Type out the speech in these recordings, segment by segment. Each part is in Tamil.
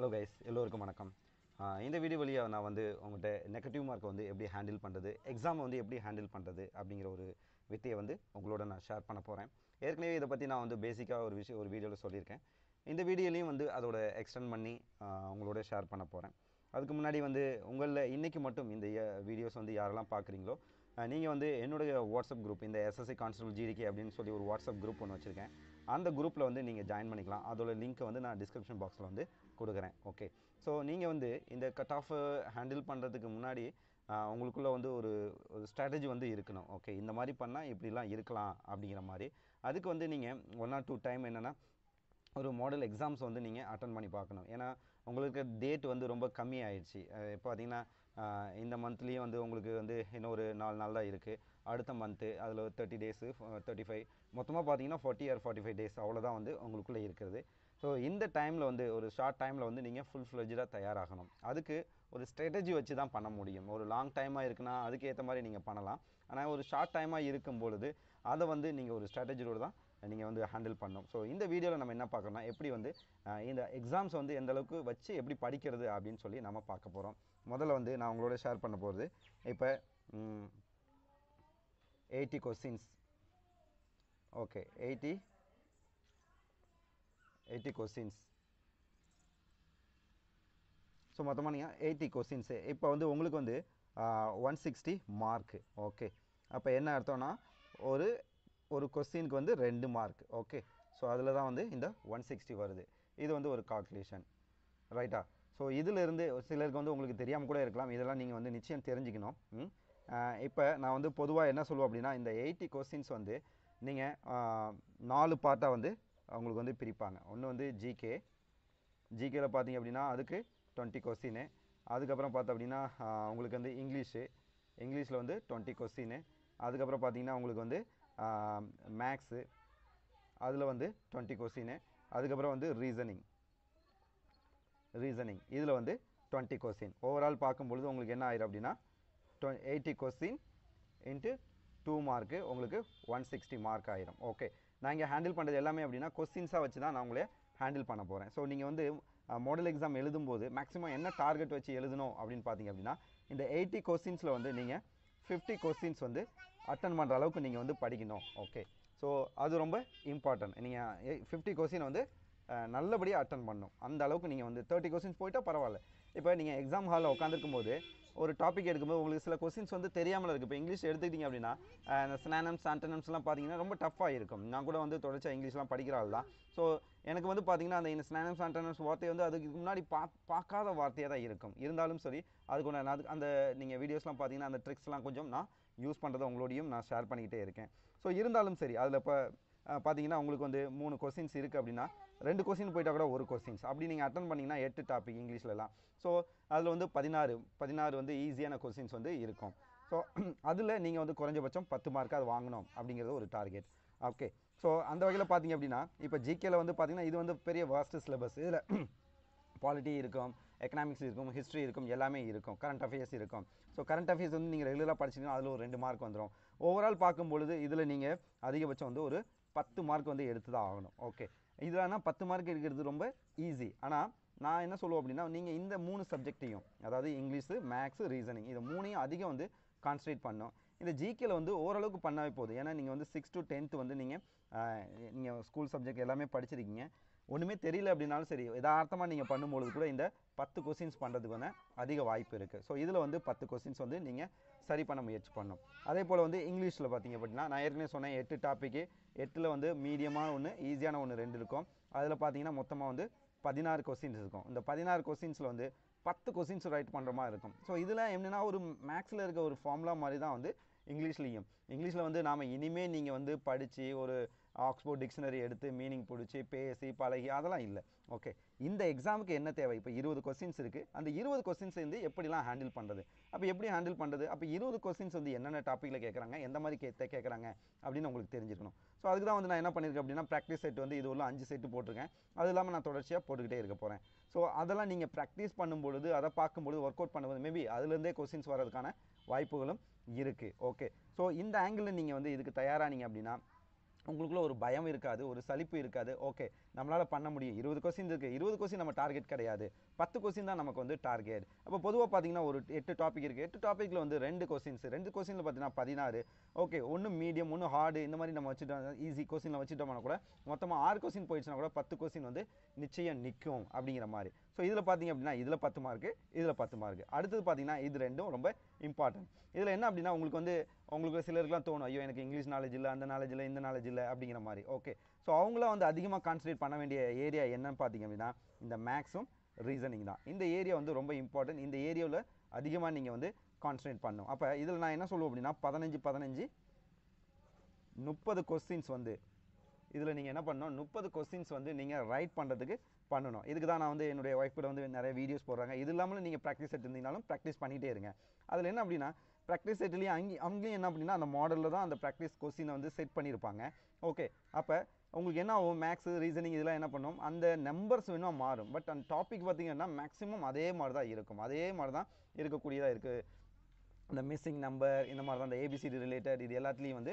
ஹலோ கைஸ் எல்லோருக்கும் வணக்கம். இந்த வீடியோ வழியாக நான் வந்து உங்கள்கிட்ட நெகட்டிவ் மார்க்கை வந்து எப்படி ஹேண்டில் பண்ணுறது எக்ஸாமை வந்து எப்படி ஹேண்டில் பண்ணுறது அப்படிங்கிற ஒரு வித்தையை வந்து உங்களோட நான் ஷேர் பண்ண போகிறேன் ஏற்கனவே இதை பற்றி நான் வந்து பேசிக்காக ஒரு விஷயம் ஒரு வீடியோவில் சொல்லியிருக்கேன். இந்த வீடியோலையும் வந்து அதோட எக்ஸ்டெண்ட் பண்ணி உங்களோட ஷேர் பண்ண போகிறேன் அதுக்கு முன்னாடி வந்து உங்களில் இன்றைக்கி மட்டும் இந்த வீடியோஸ் வந்து யாரெல்லாம் பார்க்குறீங்களோ நீங்கள் வந்து என்னுடைய வாட்ஸ்அப் குரூப் இந்த எஸ்எஸ்சி கான்ஸ்டபிள் ஜிடிகே அப்படின்னு சொல்லி ஒரு வாட்ஸ்அப் குரூப் ஒன்று வச்சுருக்கேன். அந்த குரூப்பில் வந்து நீங்கள் ஜாயின் பண்ணிக்கலாம். அதோட லிங்க்கை வந்து நான் டிஸ்கிரிப்ஷன் பாக்ஸில் வந்து கொடுக்குறேன். ஓகே ஸோ நீங்கள் வந்து இந்த கட் ஆஃப் ஹேண்டில் பண்ணுறதுக்கு முன்னாடி உங்களுக்குள்ளே உங்களுக்குள்ள வந்து ஒரு ஒரு ஸ்ட்ராட்டஜி வந்து இருக்கணும். ஓகே இந்த மாதிரி பண்ணால் இப்படிலாம் இருக்கலாம் அப்படிங்கிற மாதிரி. அதுக்கு வந்து நீங்கள் ஒன் ஆர் டூ டைம் என்னென்னா ஒரு மாடல் எக்ஸாம்ஸ் வந்து நீங்கள் அட்டன் பண்ணி பார்க்கணும். ஏன்னா உங்களுக்கு டேட் வந்து ரொம்ப கம்மி ஆயிடுச்சு இப்போ பார்த்தீங்கன்னா இந்த மந்த்லேயும் வந்து உங்களுக்கு வந்து இன்னும் ஒரு நாலு நாள் தான் இருக்குது அடுத்த மந்த்து அதில் தேர்ட்டி டேஸு தேர்ட்டி ஃபைவ் மொத்தமாக பார்த்தீங்கன்னா forty or forty five days அவ்வளோதான் வந்து உங்களுக்குள்ளே இருக்கிறது ஸோ இந்த டைமில் வந்து ஒரு ஷார்ட் டைமில் வந்து நீங்கள் ஃபுல் ஃப்ளெஜாக தயாராகணும். அதுக்கு ஒரு ஸ்ட்ராட்டஜி வச்சு தான் பண்ண முடியும். ஒரு லாங் டைமாக இருக்குன்னா அதுக்கேற்ற மாதிரி நீங்கள் பண்ணலாம். ஆனால் ஒரு ஷார்ட் டைமாக இருக்கும் பொழுது அதை வந்து நீங்கள் ஒரு ஸ்ட்ராட்டஜியோடு தான் நீங்கள் வந்து ஹேண்டில் பண்ணணும். ஸோ இந்த வீடியோவில் நம்ம என்ன பார்க்கணும்னா எப்படி வந்து இந்த எக்ஸாம்ஸ் வந்து எந்த அளவுக்கு வச்சு எப்படி படிக்கிறது அப்படின்னு சொல்லி நம்ம பார்க்க போகிறோம் முதல்ல வந்து நான் உங்களோட ஷேர் பண்ண போகிறது இப்போ eighty questions okay eighty eighty questions so மொத்தமாக நீங்கள் எயிட்டி கொஸ்டின்ஸு இப்போ வந்து உங்களுக்கு வந்து ஒன் சிக்ஸ்டி மார்க்கு ஓகே அப்போ என்ன அர்த்தம்னா ஒரு ஒரு கொஸ்டினுக்கு வந்து ரெண்டு மார்க் ஓகே ஸோ அதில் தான் வந்து இந்த ஒன் சிக்ஸ்டி வருது. இது வந்து ஒரு கால்குலேஷன் ரைட்டா ஸோ இதிலிருந்து சிலருக்கு வந்து உங்களுக்கு தெரியாமல் கூட இருக்கலாம். இதெல்லாம் நீங்கள் வந்து நிச்சயம் தெரிஞ்சுக்கணும். இப்போ நான் வந்து பொதுவாக என்ன சொல்லுவோம் அப்படின்னா இந்த எயிட்டி கொஸ்டின்ஸ் வந்து நீங்கள் நாலு பார்ட்டாக வந்து அவங்களுக்கு வந்து பிரிப்பாங்க. ஒன்று வந்து ஜிகே ஜிகேல பார்த்தீங்க அப்படின்னா அதுக்கு டுவெண்ட்டி கொஸ்டின் அதுக்கப்புறம் பார்த்தோம் அப்படின்னா உங்களுக்கு வந்து இங்கிலீஷு இங்கிலீஷில் வந்து டுவெண்ட்டி கொஸ்டின் அதுக்கப்புறம் பார்த்தீங்கன்னா உங்களுக்கு வந்து மேக்ஸு அதில் வந்து டுவெண்ட்டி கொஸ்டின் அதுக்கப்புறம் வந்து ரீசனிங் ரீசனிங் இதில் வந்து டுவெண்ட்டி கொஸ்டின் ஓவரால் பார்க்கும்பொழுது உங்களுக்கு என்ன ஆயிரும் அப்படின்னா டுவெ eighty question into two mark உங்களுக்கு ஒன் சிக்ஸ்டி மார்க் ஆயிரும். ஓகே நான் இங்கே ஹேண்டில் பண்ணுறது எல்லாமே அப்படின்னா கொஸ்டின்ஸாக வச்சு தான் நான் உங்களே ஹேண்டில் பண்ண போகிறேன் ஸோ நீங்கள் வந்து மாடல் எக்ஸாம் எழுதும்போது மேக்ஸிமம் என்ன டார்கெட் வச்சு எழுதணும் அப்படின்னு பார்த்தீங்க அப்படின்னா இந்த எயிட்டி கொஸ்டின்ஸில் வந்து நீங்கள் ஃபிஃப்டி கொஸ்டின்ஸ் வந்து அட்டன் பண்ணுற அளவுக்கு நீங்கள் வந்து படிக்கணும். ஓகே ஸோ அது ரொம்ப இம்பார்ட்டன்ட் நீங்கள் ஃபிஃப்டி கொஸ்டின் வந்து நல்லபடியாக அட்டன் பண்ணணும். அந்த அளவுக்கு நீங்கள் வந்து தேர்ட்டி கொஸ்டின்ஸ் போயிட்டால் பரவாயில்ல. இப்போ நீங்கள் எக்ஸாம் ஹாலில் உட்காந்துருக்கும் போது ஒரு டாபிக் எடுக்கும்போது உங்களுக்கு சில கொஸ்டின்ஸ் வந்து தெரியாமல் இருக்குது இப்போ இங்கிலீஷ் எடுத்துக்கிட்டீங்க அப்படின்னா அந்த இந்த ஸ்னானம்ஸ் ஆண்டனம்ஸ்லாம் பார்த்தீங்கன்னா ரொம்ப டஃப்பாக இருக்கும். நான் கூட வந்து தொடர்ச்சியாக இங்கிலீஷ்லாம் படிக்கிறாள் தான். ஸோ எனக்கு வந்து பார்த்தீங்கன்னா அந்த இந்த ஸ்னானம்ஸ் ஆண்டனம்ஸ் வார்த்தை வந்து அதுக்கு முன்னாடி பா பார்க்காத வார்த்தையாக தான் இருக்கும். இருந்தாலும் சரி அதுக்கு நான் அந்த நீங்கள் வீடியோஸ்லாம் பார்த்தீங்கன்னா அந்த ட்ரிக்ஸ்லாம் கொஞ்சம் நான் யூஸ் பண்ணுறதை உங்களோடையும் நான் ஷேர் பண்ணிக்கிட்டே இருக்கேன். ஸோ இருந்தாலும் சரி அதில் இப்போ பார்த்தீங்கன்னா உங்களுக்கு வந்து மூணு கொஸ்டின்ஸ் இருக்குது அப்படின்னா ரெண்டு கொஸ்டின் போயிட்டால் கூட ஒரு கொஸ்டின்ஸ் அப்படி நீங்கள் அட்டன் பண்ணிங்கன்னா எட்டு டாபிக் இங்கிலீஷ்லலாம். ஸோ அதில் வந்து பதினாறு பதினாறு வந்து ஈஸியான கொஸ்டின்ஸ் வந்து இருக்கும். ஸோ அதில் நீங்கள் வந்து குறைஞ்சபட்சம் பத்து மார்க் அது வாங்கணும் அப்படிங்கிறது ஒரு டார்கெட் ஓகே ஸோ அந்த வகையில் பார்த்தீங்க அப்படின்னா இப்போ ஜிகேல வந்து பார்த்தீங்கன்னா இது வந்து பெரிய வாஸ்ட் சிலபஸ் இதில் பாலிட்டி இருக்கும் எக்கனாமிக்ஸ் இருக்கும் ஹிஸ்ட்ரி இருக்கும் எல்லாமே இருக்கும். கரண்ட் அஃபேர்ஸ் இருக்கும். ஸோ கரண்ட் அஃபேர்ஸ் வந்து நீங்கள் ரெகுலராக படிச்சீங்கன்னா அதில் ஒரு ரெண்டு மார்க் வந்துடும் ஓவரால் பார்க்கும் பொழுது இதில் நீங்கள் அதிகபட்சம் வந்து ஒரு பத்து மார்க் வந்து எடுத்து தான் ஆகணும். ஓகே இதுலனா பத்து மார்க் எடுக்கிறது ரொம்ப ஈஸி ஆனால் நான் என்ன சொல்லுவேன் அப்படின்னா நீங்கள் இந்த மூணு சப்ஜெக்டையும் அதாவது இங்கிலீஷு மேக்ஸு ரீசனிங் இது மூணையும் அதிகம் வந்து கான்சன்ட்ரேட் பண்ணோம் இந்த ஜிகேல வந்து ஓரளவுக்கு பண்ணாவே போதும். ஏன்னா நீங்கள் வந்து சிக்ஸ் டு டென்த்து வந்து நீங்கள் நீங்கள் ஸ்கூல் சப்ஜெக்ட் எல்லாமே படிச்சிருக்கீங்க. ஒன்றுமே தெரியல அப்படின்னாலும் சரி எதார்த்தமாக நீங்கள் பண்ணும்பொழுது கூட இந்த பத்து கொஸ்டின்ஸ் பண்ணுறதுக்கு வந்து அதிக வாய்ப்பு இருக்குது ஸோ இதில் வந்து பத்து கொஸ்டின்ஸ் வந்து நீங்கள் சரி பண்ண முயற்சி பண்ணணும். அதே போல் வந்து இங்கிலீஷில் பார்த்தீங்க அப்படின்னா நான் ஏற்கனவே சொன்னேன் எட்டு டாப்பிக்கு எட்டில் வந்து மீடியமான ஒன்று ஈஸியான ஒன்று ரெண்டு இருக்கும். அதில் பார்த்தீங்கன்னா மொத்தமாக வந்து பதினாறு கொஸ்டின்ஸ் இருக்கும். இந்த பதினாறு கொஸ்டின்ஸில் வந்து பத்து கொஸ்டின்ஸ் ரைட் பண்ணுற மாதிரி இருக்கும். ஸோ இதில் என்னென்னா ஒரு மேக்ஸில் இருக்க ஒரு ஃபார்முலா மாதிரி தான் வந்து இங்கிலீஷ்லேயும். இங்கிலீஷில் வந்து நாம் இனிமேல் நீங்கள் வந்து படித்து ஒரு ஆக்ஸ்போர்ட் டிக்ஷனரி எடுத்து மீனிங் பிடிச்சி பேசி பழகி அதெல்லாம் இல்லை. ஓகே இந்த எக்ஸாமுக்கு என்ன தேவை? இப்போ இருபது கொஸ்டின்ஸ் இருக்குது அந்த இருபது கொஸ்டின்ஸ் வந்து எப்படிலாம் ஹேண்டில் பண்ணுறது அப்போ எப்படி ஹேண்டில் பண்ணுறது அப்போ இருபது கொஸ்டின்ஸ் வந்து என்னென்ன டாப்பிக்கில் கேட்குறாங்க எந்த மாதிரி கே கேட்குறாங்க அப்படின்னு உங்களுக்கு தெரிஞ்சிருக்கணும். ஸோ அதுக்கு தான் வந்து நான் என்ன பண்ணியிருக்கேன் அப்படின்னா ப்ராக்டிஸ் செட் வந்து இது உள்ள அஞ்சு செட்டு போட்டிருக்கேன். அது இல்லாமல் நான் தொடர்ச்சியாக போட்டுக்கிட்டே இருக்க போகிறேன் ஸோ அதெல்லாம் நீங்கள் ப்ராக்டிஸ் பண்ணும்பொழுது அதை பார்க்கும்பொழுது ஒர்க் அவுட் பண்ணும்போது மேபி அதுலேருந்தே கொஸ்டின்ஸ் வரதுக்கான வாய்ப்புகளும் இருக்குது ஓகே ஸோ இந்த ஆங்கிளில் நீங்கள் வந்து இதுக்கு தயாரானீங்க அப்படின்னா உங்களுக்குள்ள ஒரு பயம் இருக்காது ஒரு சலிப்பு இருக்காது. ஓகே நம்மளால் பண்ண முடியும். இருபது கொஸ்டின் இருக்குது இருபது கொஸ்டின் நம்ம டார்கெட் கிடையாது. பத்து கொஸ்டின் தான் நமக்கு வந்து டார்கெட் அப்போ பொதுவாக பார்த்தீங்கன்னா ஒரு எட்டு டாபிக் இருக்குது எட்டு டாப்பிக்கில் வந்து ரெண்டு கொஸ்டின்ஸ் ரெண்டு கொஸ்டினில் பார்த்தீங்கன்னா பதினாறு. ஓகே ஒன்று மீடியம் ஒன்று ஹார்டு இந்த மாதிரி நம்ம வச்சுட்டோம். ஈஸி கொஸ்டினில் வச்சுட்டோம்னா கூட மொத்தமாக ஆறு கொஸ்டின் போயிடுச்சுன்னா கூட பத்து கொஸ்டின் வந்து நிச்சயம் நிற்கும் அப்படிங்கிற மாதிரி. ஸோ இதில் பார்த்தீங்க அப்படின்னா இதில் பத்து மார்க்கு இதில் பத்து மார்க்கு அடுத்தது பார்த்தீங்கன்னா இது ரெண்டும் ரொம்ப இம்பார்ட்டன்ட் இதில் என்ன அப்படின்னா உங்களுக்கு வந்து உங்களுக்கு சிலருக்குலாம் தோணும் ஐயோ எனக்கு இங்கிலீஷ் நாலேஜ் இல்லை அந்த நாலேஜ் இல்லை இந்த நாலேஜ் இல்லை அப்படிங்கிற மாதிரி. ஓகே ஸோ அவங்களாம் வந்து அதிகமாக கான்சன்ட்ரேட் பண்ண வேண்டிய ஏரியா என்னன்னு பார்த்தீங்க அப்படின்னா இந்த மேக்ஸும் ரீசனிங் தான். இந்த ஏரியா வந்து ரொம்ப இம்பார்ட்டன்ட் இந்த ஏரியாவில் அதிகமாக நீங்கள் வந்து கான்சன்ட்ரேட் பண்ணும் அப்போ இதில் நான் என்ன சொல்லுவேன் அப்படின்னா பதினஞ்சு பதினஞ்சு முப்பது கொஸ்டின்ஸ் வந்து இதில் நீங்கள் என்ன பண்ணணும் முப்பது கொஸ்டின்ஸ் வந்து நீங்கள் ரைட் பண்ணுறதுக்கு பண்ணணும். இதுக்கு தான் நான் வந்து என்னுடைய ஒய்ஃப் கூட வந்து நிறைய வீடியோஸ் போடுறாங்க. இது இல்லாமல் நீங்கள் ப்ராக்டிஸ் செட் இருந்தீங்கனாலும் ப்ராக்டிஸ் பண்ணிகிட்டே இருங்க. அதில் என்ன அப்படின்னா ப்ராக்டிஸ் செட்லேயும் அங்கே அங்கேயும் என்ன அப்படின்னா அந்த மாடலில் தான் அந்த ப்ராக்டிஸ் கொஸ்டினை வந்து செட் பண்ணியிருப்பாங்க ஓகே அப்போ உங்களுக்கு என்ன ஆகும்? மேக்ஸ் ரீசனிங் இதெல்லாம் என்ன பண்ணும்? அந்த நம்பர்ஸ் வேணால் மாறும். பட் அந்த டாபிக் பார்த்திங்கன்னா மேக்ஸிமம் அதே மாதிரி தான் இருக்கும். அதே மாதிரி தான் இருக்கக்கூடியதாக இருக்குது இந்த மிஸ்ஸிங் நம்பர் இந்த மாதிரி தான் அந்த ஏபிசிடி ரிலேட்டட் இது எல்லாத்துலேயும் வந்து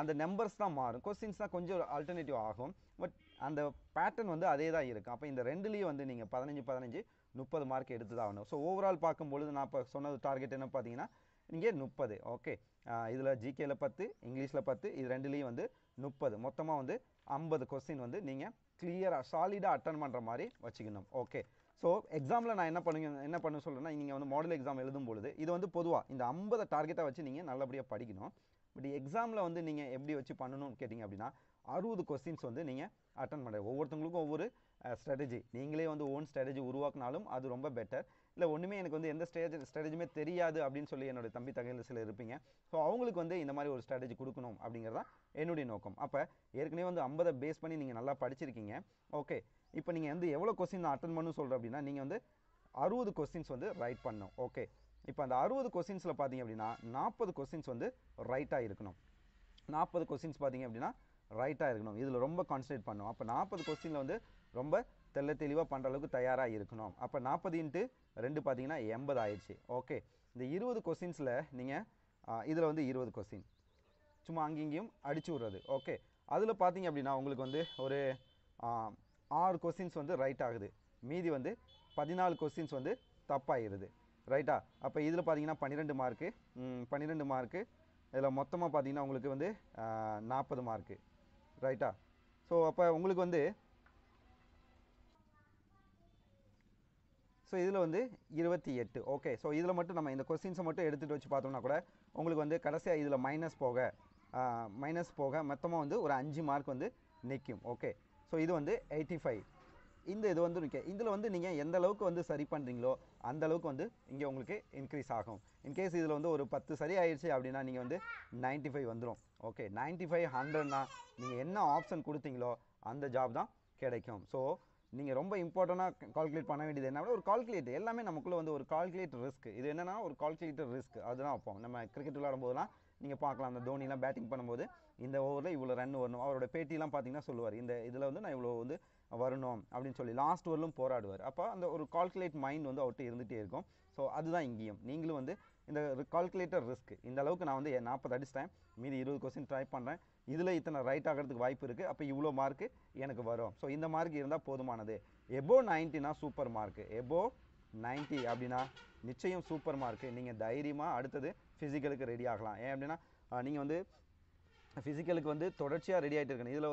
அந்த நம்பர்ஸ் தான் மாறும். கொஸ்டின்ஸ் தான் கொஞ்சம் ஆல்டர்னேட்டிவ் ஆகும். பட் அந்த பேட்டர்ன் வந்து அதே தான் இருக்கும் அப்போ இந்த ரெண்டுலேயும் வந்து நீங்கள் பதினஞ்சு பதினஞ்சு முப்பது மார்க் எடுத்து தான் ஆகணும். ஸோ ஓவரால் பார்க்கும்பொழுது நான் இப்போ சொன்னது டார்கெட் என்ன பார்த்தீங்கன்னா இங்கே முப்பது. ஓகே இதில் ஜிகேயில் பத்து இங்கிலீஷில் பத்து இது ரெண்டுலேயும் வந்து முப்பது. மொத்தமாக வந்து ஐம்பது கொஸ்டின் வந்து நீங்கள் கிளியராக சாலிடாக அட்டன் பண்ணுற மாதிரி வச்சுக்கணும். ஓகே ஸோ எக்ஸாமில் நான் என்ன பண்ணுங்க என்ன பண்ண சொல்கிறேன்னா நீங்கள் வந்து மாடல் எக்ஸாம் எழுதும் பொழுது இது வந்து பொதுவாக இந்த ஐம்பதை டார்கெட்டாக வச்சு நீங்கள் நல்லபடியாக படிக்கணும். பட் எக்ஸாமில் வந்து நீங்கள் எப்படி வச்சு பண்ணணும்னு கேட்டிங்க அப்படின்னா அறுபது கொஸ்டின்ஸ் வந்து நீங்கள் அட்டன் பண்ணுற ஒவ்வொருத்தவங்களுக்கும் ஒவ்வொரு ஸ்ட்ராட்டஜி நீங்களே வந்து ஓன் ஸ்ட்ராட்டஜி உருவாக்குனாலும் அது ரொம்ப பெட்டர் இல்லை ஒன்றுமே எனக்கு வந்து எந்த ஸ்டேஜ் ஸ்ட்ராட்டஜியுமே தெரியாது அப்படின்னு சொல்லி என்னுடைய தம்பி தகையில் சில இருப்பீங்க. ஸோ அவங்களுக்கு வந்து இந்த மாதிரி ஒரு ஸ்ட்ராட்டஜி கொடுக்கணும் அப்படிங்கிறது தான் என்னுடைய நோக்கம். அப்போ ஏற்கனவே வந்து ஐம்பதை பேஸ் பண்ணி நீங்கள் நல்லா படிச்சிருக்கீங்க. ஓகே இப்போ நீங்கள் வந்து எவ்வளோ கொஸ்டின் அட்டன் பண்ணணும் சொல்கிறேன் அப்படின்னா நீங்கள் வந்து அறுபது கொஸ்டின்ஸ் வந்து ரைட் பண்ணணும். ஓகே இப்போ அந்த அறுபது கொஸ்டின்ஸில் பார்த்தீங்க அப்படின்னா நாற்பது கொஸ்டின்ஸ் வந்து ரைட்டாக இருக்கணும். நாற்பது கொஸ்டின்ஸ் பார்த்தீங்க அப்படின்னா ரைட்டாக இருக்கணும். இதில் ரொம்ப கான்சன்ட்ரேட் பண்ணணும். அப்போ நாற்பது கொஸ்டினில் வந்து ரொம்ப தெள்ள தெளிவாக பண்ணுற அளவுக்கு தயாராக இருக்கணும். அப்போ நாற்பது இன்ட்டு ரெண்டு பார்த்தீங்கன்னா எண்பது ஆயிடுச்சு. ஓகே. இந்த இருபது கொஸ்டின்ஸில் நீங்கள் இதில் வந்து இருபது கொஸ்டின் சும்மா அங்கேயும் இங்கேயும் அடிச்சு விட்றது. ஓகே. அதில் பார்த்தீங்க அப்படின்னா உங்களுக்கு வந்து ஒரு ஆறு கொஸ்டின்ஸ் வந்து ரைட் ஆகுது. மீதி வந்து பதினாலு கொஸ்டின்ஸ் வந்து தப்பாகிடுது ரைட்டா? அப்போ இதில் பார்த்தீங்கன்னா பன்னிரெண்டு மார்க்கு பன்னிரெண்டு மார்க்கு இதில் மொத்தமாக பார்த்தீங்கன்னா உங்களுக்கு வந்து நாற்பது மார்க்கு ரைட்டா? ஸோ அப்போ உங்களுக்கு வந்து ஸோ இதில் வந்து இருபத்தி எட்டு. ஓகே ஸோ இதில் மட்டும் நம்ம இந்த கொஸ்டின்ஸை மட்டும் எடுத்துகிட்டு வச்சு பார்த்தோம்னா கூட உங்களுக்கு வந்து கடைசியாக இதில் மைனஸ் போக மைனஸ் போக மொத்தமாக வந்து ஒரு அஞ்சு மார்க் வந்து நிற்கும் ஓகே ஸோ இது வந்து எயிட்டி ஃபைவ் இந்த இது வந்து இருக்கு இதில் வந்து நீங்கள் எந்த அளவுக்கு வந்து சரி பண்ணுறீங்களோ அந்த அளவுக்கு வந்து இங்கே உங்களுக்கு இன்க்ரீஸ் ஆகும். இன்கேஸ் இதில் வந்து ஒரு பத்து சரி ஆயிடுச்சு அப்படின்னா நீங்கள் வந்து 95 ஃபைவ் வந்துடும் ஓகே 95 ஃபைவ் ஹண்ட்ரட்னா நீங்கள் என்ன ஆப்ஷன் கொடுத்தீங்களோ அந்த ஜாப் தான் கிடைக்கும். ஸோ நீங்கள் ரொம்ப இம்பார்ட்டண்ட்டாக கால்குலேட் பண்ண வேண்டியது என்ன ஒரு கால்குலேட் எல்லாமே நமக்குள்ளே வந்து ஒரு கால்குலேட் ரிஸ்க் இது என்னென்னா ஒரு கால்குலேட்டர் ரிஸ்க் அதுதான் வைப்போம் நம்ம கிரிக்கெட் விளையாடும் போதெல்லாம் நீங்கள் பார்க்கலாம். அந்த தோனிலாம் பேட்டிங் பண்ணும்போது இந்த ஓவரில் இவ்வளோ ரன் வரணும். அவரோட பேட்டிலாம் பார்த்தீங்கன்னா சொல்லுவார். இந்த இதில் வந்து நான் இவ்வளோ வந்து வரணும் அப்படின்னு சொல்லி லாஸ்ட் ஓவரிலும் போராடுவார். அப்போ அந்த ஒரு கால்குலேட் மைண்ட் வந்து அவர்கிட்ட இருந்துகிட்டே இருக்கும். ஸோ அதுதான் இங்கேயும். நீங்களும் வந்து இந்த கால்குலேட்டர் ரிஸ்க் இந்த அளவுக்கு நான் வந்து நாற்பது அடிச்சிட்டேன். மீதி இருபது கொஸ்டின் ட்ரை பண்ணுறேன் இதில் இத்தனை ரைட் ஆகிறதுக்கு வாய்ப்பு இருக்குது அப்போ இவ்வளோ மார்க்கு எனக்கு வரும். ஸோ இந்த மார்க் இருந்தால் போதுமானது. எபோ நைன்ட்டினா சூப்பர் மார்க்கு எபோ 90 அப்படின்னா நிச்சயம் சூப்பர் மார்க்கு நீங்கள் தைரியமாக அடுத்தது ஃபிசிக்கலுக்கு ரெடி ஆகலாம். ஏன் அப்படின்னா நீங்கள் வந்து ஃபிசிக்கலுக்கு வந்து தொடர்ச்சியாக ரெடி ஆகிட்டு இருக்கணும். இதில்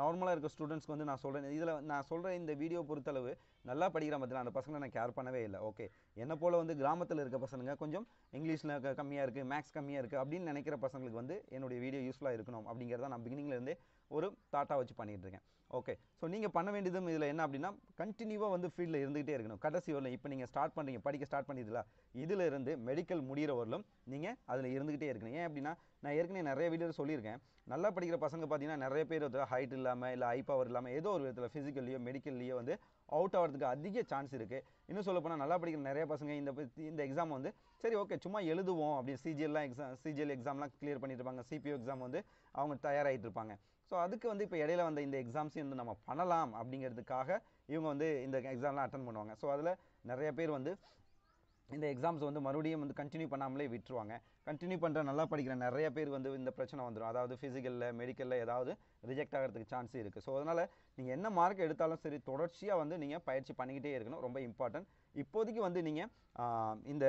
நார்மலாக இருக்க ஸ்டூடெண்ட்ஸ்க்கு வந்து நான் சொல்கிறேன் இதில் நான் சொல்கிற இந்த வீடியோ பொறுத்தளவு நல்லா படிக்கிற மாதிரி அந்த பசங்களை நான் கேர் பண்ணவே இல்லை. ஓகே என்னை போல் வந்து கிராமத்தில் இருக்க பசங்க கொஞ்சம் இங்கிலீஷில் கம்மியாக இருக்குது மேக்ஸ் கம்மியாக இருக்குது அப்படின்னு நினைக்கிற பசங்களுக்கு வந்து என்னுடைய வீடியோ யூஸ்ஃபுல்லாக இருக்கணும் அப்படிங்கிறத நான் பிகினிங்லேருந்தே ஒரு தாட்டாக வச்சு பண்ணிகிட்டு இருக்கேன். ஓகே ஸோ நீங்கள் பண்ண வேண்டியதும் இதில் என்ன அப்படின்னா கண்டினியூவாக வந்து ஃபீல்டில் இருந்துகிட்டே இருக்கணும். கடைசி வரலும் இப்போ நீங்கள் ஸ்டார்ட் பண்ணுறீங்க படிக்க ஸ்டார்ட் பண்ணியதில்ல இதில் இருந்து மெடிக்கல் முடிகிற வரலும் நீங்கள் அதில் இருந்துகிட்டே இருக்கணும். ஏன் அப்படின்னா நான் ஏற்கனவே நிறைய வீடியோ சொல்லியிருக்கேன். நல்லா படிக்கிற பசங்க பார்த்தீங்கன்னா நிறைய பேர் வந்து ஹைட் இல்லாமல் இல்லை ஹை பவர் இல்லாமல் ஏதோ ஒரு விதத்தில் ஃபிசிக்கல்லையோ மெடிக்கல்லையோ வந்து அவுட் ஆகிறதுக்கு அதிக சான்ஸ் இருக்குது இன்னும் சொல்ல போனால் நல்லா படிக்கிற நிறைய பசங்க இந்த இந்த எக்ஸாம் வந்து சரி ஓகே சும்மா எழுதுவோம் அப்படி சிஜிஎல்லாம் எக்ஸாம் சிஜிஎல் எக்ஸாம்லாம் கிளியர் பண்ணிட்டு இருப்பாங்க. சிபிஓ எக்ஸாம் வந்து அவங்க தயாராகிட்டு இருப்பாங்க. ஸோ அதுக்கு வந்து இப்போ இடையில வந்த இந்த எக்ஸாம்ஸையும் வந்து நம்ம பண்ணலாம் அப்படிங்கிறதுக்காக இவங்க வந்து இந்த எக்ஸாம்லாம் அட்டன் பண்ணுவாங்க. ஸோ அதில் நிறைய பேர் வந்து இந்த எக்ஸாம்ஸ் வந்து மறுபடியும் வந்து கண்டினியூ பண்ணாமலே விட்டுருவாங்க. கண்டினியூ பண்ணுற நல்லா படிக்கிற நிறைய பேர் வந்து இந்த பிரச்சனை வந்துடும் அதாவது ஃபிசிக்கலில் மெடிக்கலில் ஏதாவது ரிஜெக்ட் ஆகிறதுக்கு சான்ஸ் இருக்குது ஸோ அதனால் நீங்கள் என்ன மார்க் எடுத்தாலும் சரி தொடர்ச்சியாக வந்து நீங்கள் பயிற்சி பண்ணிக்கிட்டே இருக்கணும். ரொம்ப இம்பார்ட்டன்ட் இப்போதைக்கு வந்து நீங்கள் இந்த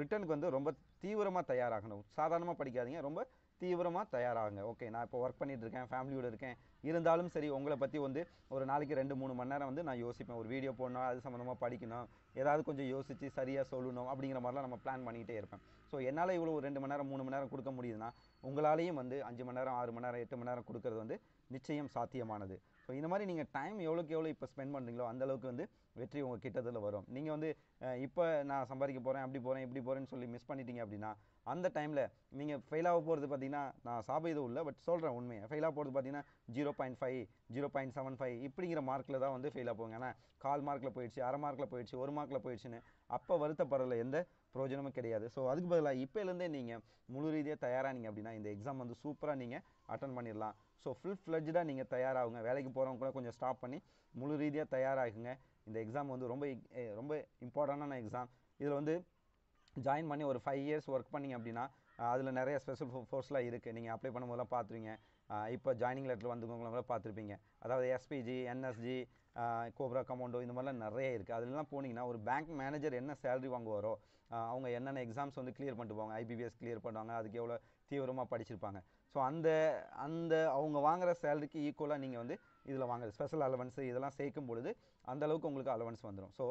ரிட்டர்னுக்கு வந்து ரொம்ப தீவிரமாக தயாராகணும். சாதாரணமாக படிக்காதீங்க. ரொம்ப தீவிரமாக தயாராகுங்க. ஓகே நான் இப்போ ஒர்க் பண்ணிட்டு இருக்கேன் ஃபேமிலியோட இருக்கேன். இருந்தாலும் சரி உங்களை பற்றி வந்து ஒரு நாளைக்கு ரெண்டு மூணு மணி நேரம் வந்து நான் யோசிப்பேன். ஒரு வீடியோ போடணும் அது சம்மந்தமாக படிக்கணும் ஏதாவது கொஞ்சம் யோசித்து சரியாக சொல்லணும் அப்படிங்கிற மாதிரிலாம் நம்ம பிளான் பண்ணிகிட்டே இருப்பேன். ஸோ என்னால் இவ்வளோ ஒரு ரெண்டு மணி நேரம் மூணு மணி நேரம் கொடுக்க முடியுதுன்னா உங்களாலேயும் வந்து அஞ்சு மணி நேரம் ஆறு மணி நேரம் எட்டு மணி நேரம் கொடுக்கறது வந்து நிச்சயம் சாத்தியமானது. ஸோ இந்த மாதிரி நீங்கள் டைம் எவ்வளோக்கு எவ்வளோ இப்போ ஸ்பெண்ட் பண்ணுறீங்களோ அந்தளவுக்கு வந்து வெற்றி உங்கள் கிட்டத்தில் வரும். நீங்கள் வந்து இப்போ நான் சம்பாதிக்க போகிறேன் அப்படி போகிறேன் இப்படி போகிறேன்னு சொல்லி மிஸ் பண்ணிட்டீங்க அப்படின்னா அந்த டைமில் நீங்கள் ஃபெயிலாக போகிறது பார்த்தீங்கன்னா நான் சாப இல்லை பட் சொல்கிறேன் உண்மையை. ஃபெயிலாக போகிறது பார்த்தீங்கன்னா zero point five zero point seven five இப்படிங்கிற மார்க்கில் தான் வந்து ஃபெயிலாக போங்க ஏன்னா கால் மார்க்கில் போயிடுச்சு அரை மார்க்கில் போயிடுச்சு ஒரு மார்க்கில் போயிடுச்சுன்னு அப்போ வருத்தப்படல எந்த பிரயோஜனமும் கிடையாது. ஸோ அதுக்கு பதிலாக இப்போலேருந்தே நீங்கள் முழு ரீதியாக தயாரானீங்க அப்படின்னா இந்த எக்ஸாம் வந்து சூப்பராக நீங்கள் அட்டன் பண்ணிடலாம். ஸோ ஃபுல் ஃப்ளெஜ்டாக நீங்கள் தயாராகுங்க. வேலைக்கு போகிறவங்க கூட கொஞ்சம் ஸ்டாப் பண்ணி முழு ரீதியாக தயாராகுங்க. இந்த எக்ஸாம் வந்து ரொம்ப ரொம்ப இம்பார்ட்டண்டான எக்ஸாம் இதில் வந்து ஜாயின் பண்ணி ஒரு ஃபைவ் இயர்ஸ் ஒர்க் பண்ணீங்க அப்படின்னா அதில் நிறைய ஸ்பெஷல் ஃபோர்ஸ்லாம் இருக்குது நீங்கள் அப்ளை பண்ணும்போதெல்லாம் பார்த்துருவீங்க. இப்போ ஜாயினிங் லெட்டர் கூட பார்த்துருப்பீங்க. அதாவது எஸ்பிஜி என்எஸ்ஜி கோப்ரா கமாண்டோ இந்த மாதிரிலாம் நிறைய இருக்குது அதிலலாம் போனீங்கன்னா ஒரு பேங்க் மேனேஜர் என்ன சேலரி வாங்குவாரோ அவங்க என்னென்ன எக்ஸாம்ஸ் வந்து கிளியர் பண்ணிட்டு போவாங்க ஐபிபிஎஸ் கிளியர் பண்ணுவாங்க அதுக்கு எவ்வளோ தீவிரமாக படிச்சிருப்பாங்க. ஸோ அந்த அந்த அவங்க வாங்குற சேலரிக்கு ஈக்குவலாக நீங்கள் வந்து இதில் வாங்குற ஸ்பெஷல் அலவன்ஸ் இதெல்லாம் சேர்க்கும் பொழுது அந்த அளவுக்கு உங்களுக்கு அலவன்ஸ் வந்துடும் ஸோ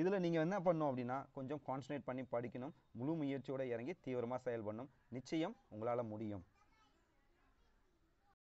இதில் நீங்கள் என்ன பண்ணணும் அப்படின்னா கொஞ்சம் கான்சன்ட்ரேட் பண்ணி படிக்கணும். முழு முயற்சியோடு இறங்கி தீவிரமாக செயல்படணும். நிச்சயம் உங்களால் முடியும்.